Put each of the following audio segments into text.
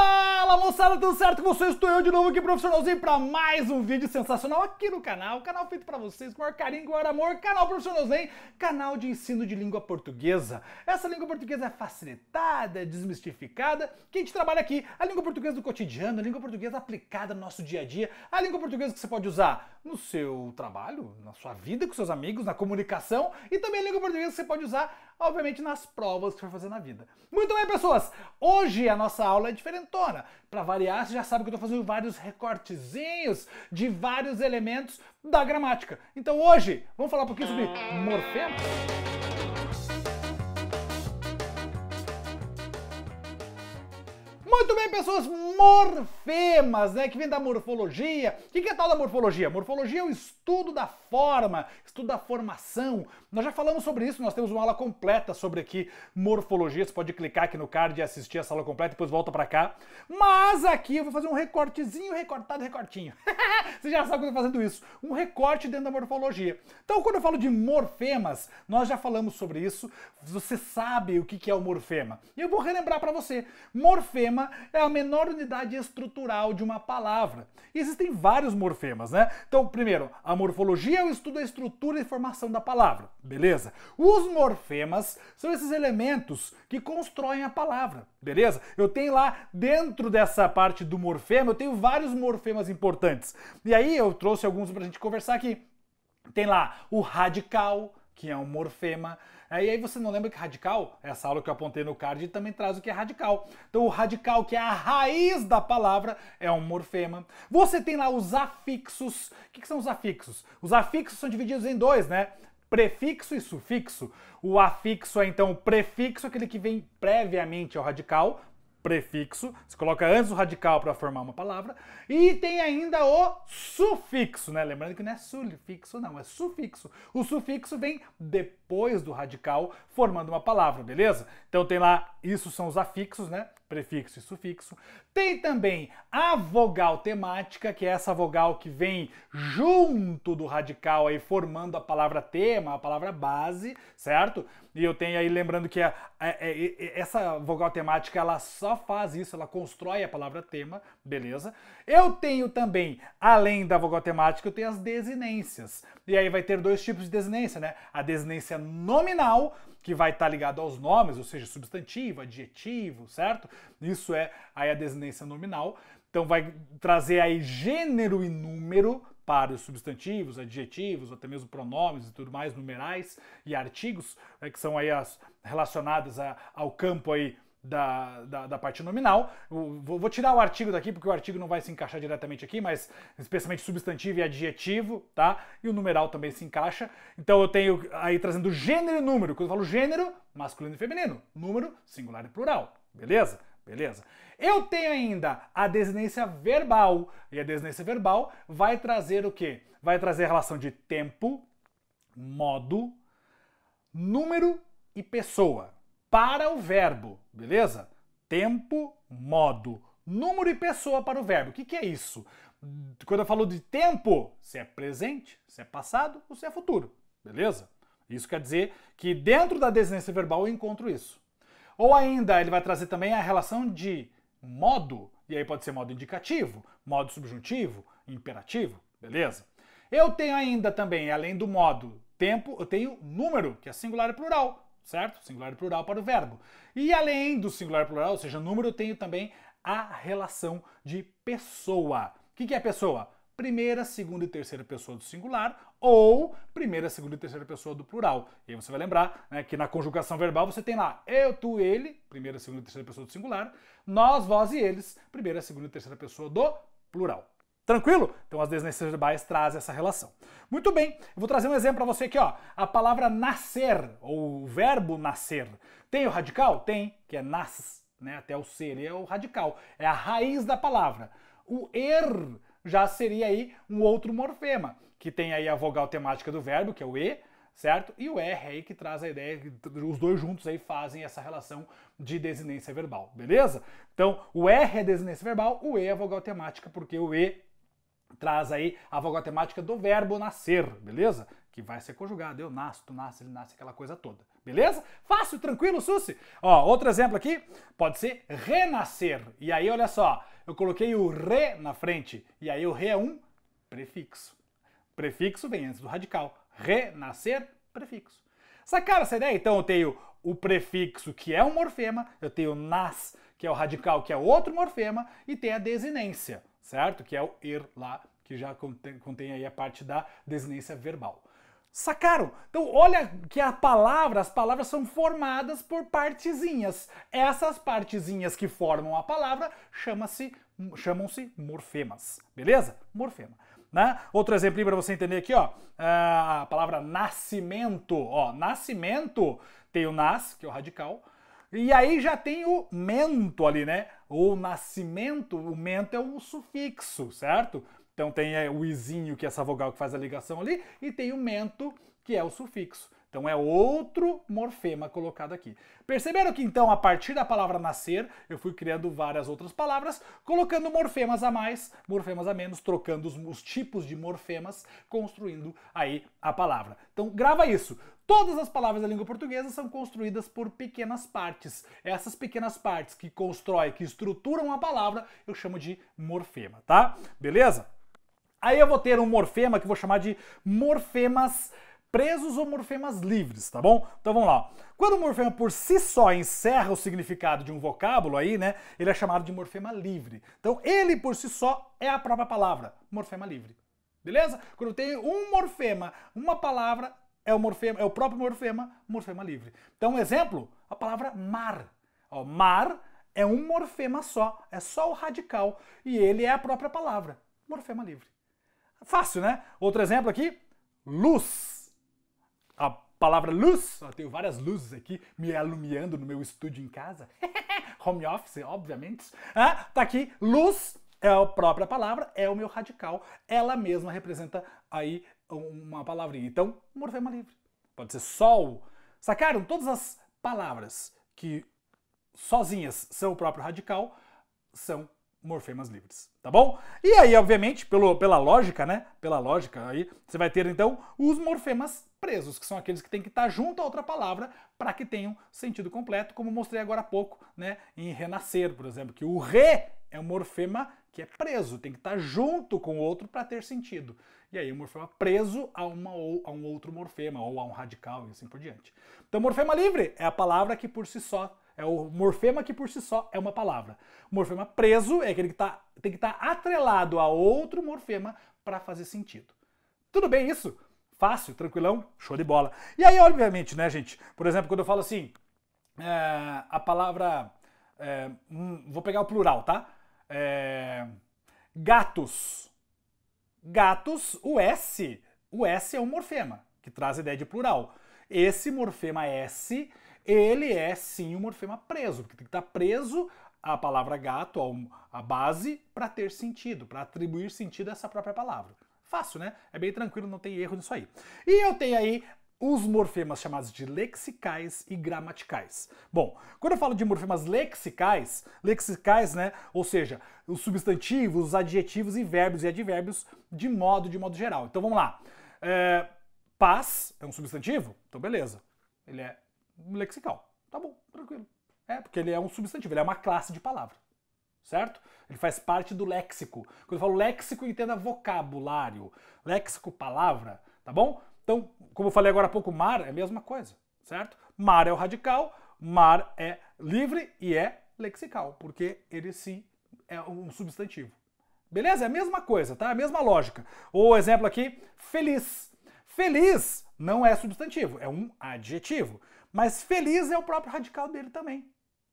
Fala moçada, tudo certo com vocês? Estou eu de novo aqui, profissionalzinho, para mais um vídeo sensacional aqui no canal. Canal feito para vocês com maior carinho, com maior amor. Canal profissionalzinho, canal de ensino de língua portuguesa. Essa língua portuguesa é facilitada, é desmistificada, que a gente trabalha aqui. A língua portuguesa do cotidiano, a língua portuguesa aplicada no nosso dia a dia. A língua portuguesa que você pode usar no seu trabalho, na sua vida com seus amigos, na comunicação. E também a língua portuguesa que você pode usar obviamente nas provas que você vai fazer na vida. Muito bem, pessoas! Hoje a nossa aula é diferentona. Para variar, você já sabe que eu estou fazendo vários recortezinhos de vários elementos da gramática. Então hoje, vamos falar um pouquinho sobre morfemas? Muito bem, pessoas, morfemas, né, que vem da morfologia. O que é tal da morfologia? Morfologia é o estudo da forma, estudo da formação. Nós já falamos sobre isso, nós temos uma aula completa sobre aqui morfologia. Você pode clicar aqui no card e assistir essa aula completa, depois volta para cá. Mas aqui eu vou fazer um recortezinho, recortado, recortinho. Você já sabe que eu tô fazendo isso. Um recorte dentro da morfologia. Então, quando eu falo de morfemas, nós já falamos sobre isso. Você sabe o que é o morfema. E eu vou relembrar para você. Morfema é a menor unidade estrutural de uma palavra. E existem vários morfemas, né? Então, primeiro, a morfologia é o estudo da estrutura e formação da palavra, beleza? Os morfemas são esses elementos que constroem a palavra, beleza? Eu tenho lá, dentro dessa parte do morfema, eu tenho vários morfemas importantes. E aí eu trouxe alguns para a gente conversar aqui. Tem lá o radical, que é um morfema. É, e aí você não lembra que radical, essa aula que eu apontei no card, também traz o que é radical. Então o radical, que é a raiz da palavra, é um morfema. Você tem lá os afixos. O que, que são os afixos? Os afixos são divididos em dois, né? prefixo e sufixo. O afixo é então o prefixo, aquele que vem previamente ao radical, prefixo, você coloca antes o radical para formar uma palavra, e tem ainda o sufixo, né? Lembrando que não é sufixo, não, é sufixo. O sufixo vem depois do radical, formando uma palavra, beleza? Então tem lá, isso são os afixos, né? Prefixo e sufixo. Tem também a vogal temática, que é essa vogal que vem junto do radical aí formando a palavra tema, a palavra base, certo? E eu tenho aí lembrando que a, a, a, essa vogal temática ela só faz isso, ela constrói a palavra tema, beleza? Eu tenho também, além da vogal temática, eu tenho as desinências. E aí vai ter dois tipos de desinência, né? A desinência nominal, que vai estar ligado aos nomes, ou seja, substantivo, adjetivo, certo? Isso é aí a desinência nominal. Então vai trazer aí gênero e número para os substantivos, adjetivos, até mesmo pronomes e tudo mais, numerais e artigos, né, que são aí as relacionadas a, ao campo aí da, da, da, parte nominal. Vou, vou, tirar o artigo daqui, porque o artigo não vai se encaixar diretamente aqui, mas especialmente substantivo e adjetivo, tá? E o numeral também se encaixa. Então eu tenho aí trazendo gênero e número. Quando eu falo gênero, masculino e feminino. Número, singular e plural. Beleza? Beleza? Eu tenho ainda a desinência verbal. E a desinência verbal vai trazer o quê? Vai trazer a relação de tempo, modo, número e pessoa para o verbo, beleza? Tempo, modo, número e pessoa para o verbo. O que, que é isso? Quando eu falo de tempo, se é presente, se é passado ou se é futuro, beleza? Isso quer dizer que dentro da desinência verbal eu encontro isso. Ou ainda, ele vai trazer também a relação de modo, e aí pode ser modo indicativo, modo subjuntivo, imperativo, beleza? Eu tenho ainda também, além do modo tempo, eu tenho número, que é singular e plural, certo? Singular e plural para o verbo. E além do singular e plural, ou seja, número, eu tenho também a relação de pessoa. O que é pessoa? Primeira, segunda e terceira pessoa do singular ou primeira, segunda e terceira pessoa do plural. E aí você vai lembrar né, que na conjugação verbal você tem lá eu, tu, ele, primeira, segunda e terceira pessoa do singular, nós, vós e eles, primeira, segunda e terceira pessoa do plural. Tranquilo? Então as desinências verbais trazem essa relação. Muito bem, eu vou trazer um exemplo para você aqui, ó. A palavra nascer, ou o verbo nascer. Tem o radical? Tem, que é nas, né? Até o ser, ele é o radical. É a raiz da palavra. O er já seria aí um outro morfema, que tem aí a vogal temática do verbo, que é o e, certo? E o R aí que traz a ideia que os dois juntos aí fazem essa relação de desinência verbal, beleza? Então, o R é desinência verbal, o E é vogal temática, porque o E traz aí a vogal temática do verbo nascer, beleza? que vai ser conjugado. Eu nasço, tu nasce, ele nasce, aquela coisa toda. Beleza? Fácil, tranquilo, Susi? Ó, outro exemplo aqui pode ser renascer. E aí, olha só, eu coloquei o re na frente. E aí o re é um prefixo. Prefixo vem antes do radical. Renascer, prefixo. Sacaram essa ideia? Então eu tenho o prefixo, que é um morfema, eu tenho nas, que é o radical, que é outro morfema, e tem a desinência, certo? Que é o ir lá, que já contém, contém aí a parte da desinência verbal. Sacaram? Então olha que a palavra, as palavras são formadas por partezinhas. Essas partezinhas que formam a palavra chama-se chamam-se morfemas. Beleza? Morfema. Né? Outro exemplo para você entender aqui, ó, a palavra nascimento, ó, nascimento tem o nas, que é o radical, e aí já tem o mento ali, né? O nascimento, o mento é o sufixo, certo? Então tem é, o izinho, que é essa vogal que faz a ligação ali, e tem o mento, que é o sufixo. Então é outro morfema colocado aqui. Perceberam que então a partir da palavra nascer, eu fui criando várias outras palavras, colocando morfemas a mais, morfemas a menos, trocando os, os tipos de morfemas, construindo aí a palavra. Então grava isso. Todas as palavras da língua portuguesa são construídas por pequenas partes. Essas pequenas partes que constroem, que estruturam a palavra, eu chamo de morfema, tá? Beleza? Aí eu vou ter um morfema que eu vou chamar de morfemas presos ou morfemas livres, tá bom? Então vamos lá. Quando o morfema por si só encerra o significado de um vocábulo aí, né, ele é chamado de morfema livre. Então ele por si só é a própria palavra, morfema livre. Beleza? Quando tenho um morfema, uma palavra é o morfema, é o próprio morfema, morfema livre. Então um exemplo, a palavra mar. Ó, mar é um morfema só, é só o radical e ele é a própria palavra, morfema livre. Fácil, né? Outro exemplo aqui, luz a palavra luz, eu tenho várias luzes aqui me alumiando no meu estúdio em casa. Home office, obviamente. Ah, tá aqui, luz é a própria palavra, é o meu radical. Ela mesma representa aí uma palavrinha. Então, morfema livre. Pode ser sol. Sacaram? Todas as palavras que sozinhas são o próprio radical são morfemas livres, tá bom? E aí, obviamente, pelo, pela lógica, né? Pela lógica aí, você vai ter então os morfemas presos, que são aqueles que têm que estar junto a outra palavra para que tenham sentido completo, como mostrei agora há pouco, né? Em renascer, por exemplo, que o re é um morfema que é preso, tem que estar junto com o outro para ter sentido. E aí o morfema preso a, uma, a um outro morfema, ou a um radical e assim por diante. Então, morfema livre é a palavra que por si só é o morfema que por si só é uma palavra. O morfema preso é aquele que tá, tem que estar tá atrelado a outro morfema para fazer sentido. Tudo bem isso? Fácil, tranquilão, show de bola. E aí, obviamente, né, gente? Por exemplo, quando eu falo assim, é, a palavra. É, hum, vou pegar o plural, tá? É, gatos. Gatos, o S. O S é um morfema, que traz a ideia de plural. Esse morfema S ele é sim um morfema preso, porque tem que estar preso à palavra gato, à base, para ter sentido, para atribuir sentido a essa própria palavra. Fácil, né? É bem tranquilo, não tem erro nisso aí. E eu tenho aí os morfemas chamados de lexicais e gramaticais. Bom, quando eu falo de morfemas lexicais, lexicais, né, ou seja, os substantivos, os adjetivos e verbos e advérbios de modo de modo geral. Então vamos lá. É, paz é um substantivo? Então beleza. Ele é lexical. Tá bom, tranquilo. É, porque ele é um substantivo, ele é uma classe de palavra. Certo? Ele faz parte do léxico. Quando eu falo léxico, entenda vocabulário. Léxico, palavra, tá bom? Então, como eu falei agora há pouco, mar é a mesma coisa, certo? Mar é o radical, mar é livre e é lexical, porque ele sim é um substantivo. Beleza? É a mesma coisa, tá? A mesma lógica. O exemplo aqui, feliz. Feliz não é substantivo, é um adjetivo. Mas feliz é o próprio radical dele também.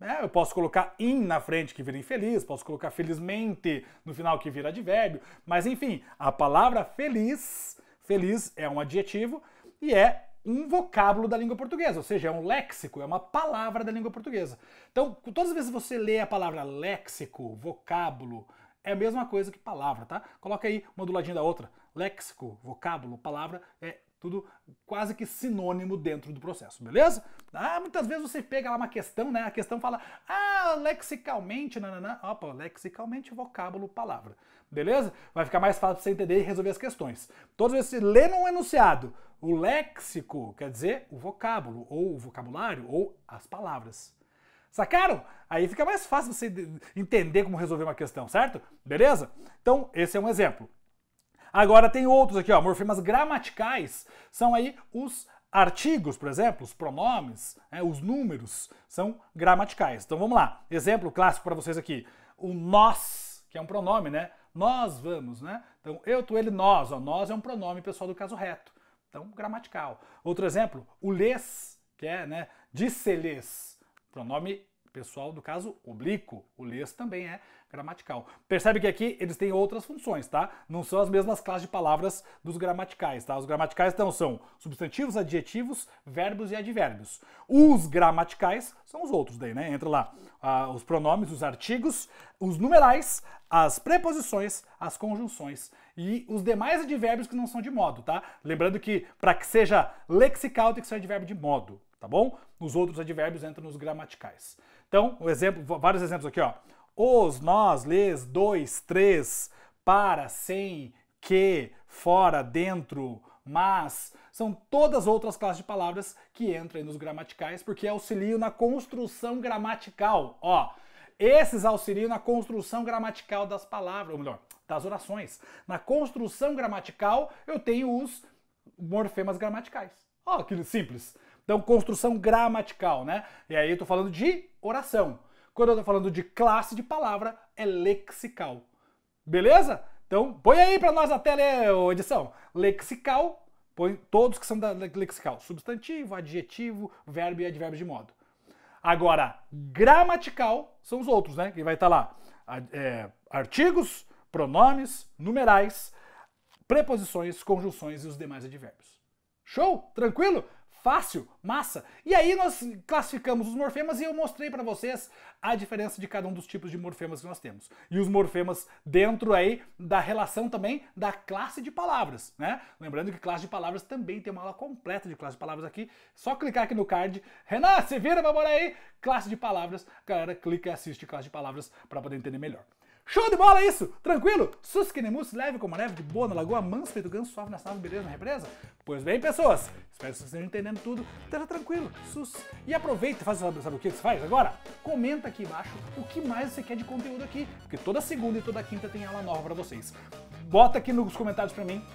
É, eu posso colocar in na frente que vira infeliz, posso colocar felizmente no final que vira advérbio, mas enfim, a palavra feliz, feliz é um adjetivo e é um vocábulo da língua portuguesa, ou seja, é um léxico, é uma palavra da língua portuguesa. Então, todas as vezes que você lê a palavra léxico, vocábulo, é a mesma coisa que palavra, tá? Coloca aí uma do ladinho da outra. Léxico, vocábulo, palavra, é tudo quase que sinônimo dentro do processo, beleza? Ah, muitas vezes você pega lá uma questão, né? A questão fala, ah, lexicalmente, nananã. Opa, lexicalmente, vocábulo, palavra. Beleza? Vai ficar mais fácil você entender e resolver as questões. Todas vezes você lê num enunciado o léxico, quer dizer o vocábulo, ou o vocabulário, ou as palavras. Sacaram? Aí fica mais fácil você entender como resolver uma questão, certo? Beleza? Então, esse é um exemplo. Agora tem outros aqui, ó, morfemas gramaticais, são aí os artigos, por exemplo, os pronomes, né, os números, são gramaticais. Então vamos lá, exemplo clássico para vocês aqui, o nós, que é um pronome, né? Nós vamos, né? Então eu, tu, ele, nós, ó, nós é um pronome pessoal do caso reto, então gramatical. Outro exemplo, o lês, que é, né, disse-lhes, pronome pessoal do caso oblíquo, o lês também é gramatical. Percebe que aqui eles têm outras funções, tá? Não são as mesmas classes de palavras dos gramaticais, tá? Os gramaticais então são substantivos, adjetivos, verbos e advérbios. Os gramaticais são os outros daí, né? Entra lá ah, os pronomes, os artigos, os numerais, as preposições, as conjunções e os demais advérbios que não são de modo, tá? Lembrando que para que seja lexical tem que ser advérbio de modo, tá bom? Os outros advérbios entram nos gramaticais. Então, um exemplo, vários exemplos aqui, ó os, nós, lhes, dois, três, para, sem, que, fora, dentro, mas, são todas outras classes de palavras que entram nos gramaticais porque auxiliam na construção gramatical. Ó, esses auxiliam na construção gramatical das palavras, ou melhor, das orações. Na construção gramatical, eu tenho os morfemas gramaticais. Ó, que simples. Então, construção gramatical, né? E aí eu tô falando de oração. Quando eu estou falando de classe de palavra, é lexical. Beleza? Então, põe aí para nós a tela, edição. Lexical, põe todos que são da lexical. Substantivo, adjetivo, verbo e advérbio de modo. Agora, gramatical são os outros, né? Que vai estar tá lá. É, artigos, pronomes, numerais, preposições, conjunções e os demais advérbios. Show? Tranquilo? Fácil, massa. E aí nós classificamos os morfemas e eu mostrei para vocês a diferença de cada um dos tipos de morfemas que nós temos. E os morfemas dentro aí da relação também da classe de palavras, né? Lembrando que classe de palavras também tem uma aula completa de classe de palavras aqui. Só clicar aqui no card. Renan, se vira bora aí! Classe de palavras. Galera, clica e assiste classe de palavras para poder entender melhor. Show de bola isso! Tranquilo? Susquenemus leve como neve, de boa na lagoa, manso feito ganso, suave na sala, beleza na represa? Pois bem, pessoas, espero que vocês estejam entendendo tudo. Esteja tranquilo, sus. E aproveita, faz, sabe, sabe o que você faz agora? Comenta aqui embaixo o que mais você quer de conteúdo aqui, porque toda segunda e toda quinta tem aula nova para vocês. Bota aqui nos comentários para mim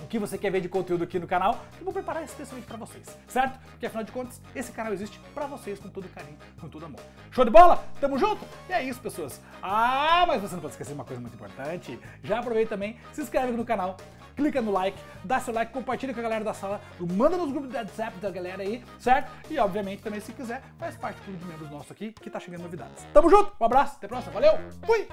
o que você quer ver de conteúdo aqui no canal, eu vou preparar especialmente para vocês, certo? Porque afinal de contas, esse canal existe para vocês com todo carinho, com todo amor. Show de bola? Tamo junto? E é isso, pessoas. Ah, mas você não pode esquecer uma coisa muito importante. Já aproveita também, se inscreve no canal, clica no like, dá seu like, compartilha com a galera da sala, manda nos grupos do WhatsApp da galera aí, certo? E obviamente também, se quiser, faz parte do clube de membros nosso aqui, que tá chegando novidades. Tamo junto, um abraço, até a próxima, valeu, fui!